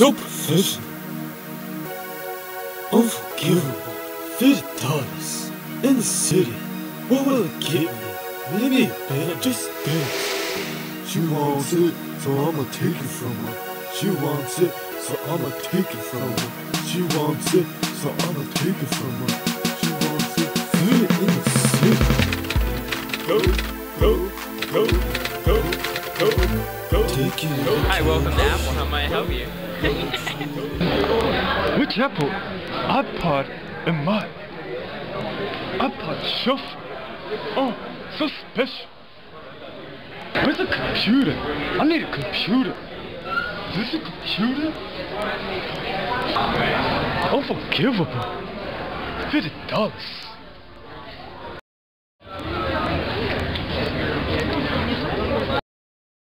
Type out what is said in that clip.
Professional. Unforgivable. Fifty dollars. In the city. What will it get me? Maybe a band, just dance. She wants it, so I'ma take it from her. She wants it, so I'ma take it from her. She wants it, so I'ma take it from her. She wants it, feel it in the city. Go, go, go. Go. Hi, welcome to Apple. How may I help you? Which Apple? iPod and my iPod Shuffle. Oh, so special. Where's the computer? I need a computer. Is this a computer? Unforgivable. Fifty dollars.